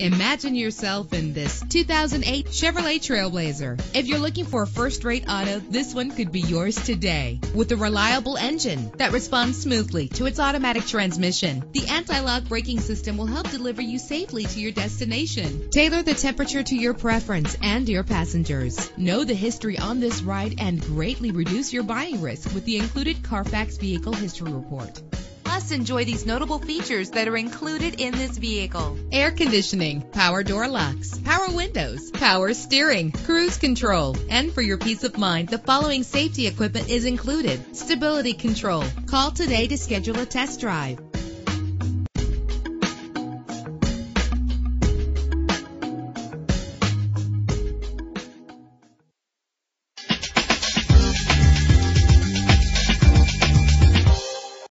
Imagine yourself in this 2008 Chevrolet Trailblazer. If you're looking for a first-rate auto, this one could be yours today. With a reliable engine that responds smoothly to its automatic transmission, the anti-lock braking system will help deliver you safely to your destination. Tailor the temperature to your preference and your passengers. Know the history on this ride and greatly reduce your buying risk with the included Carfax Vehicle History Report. Plus, enjoy these notable features that are included in this vehicle. Air conditioning, power door locks, power windows, power steering, cruise control. And for your peace of mind, the following safety equipment is included. Stability control. Call today to schedule a test drive.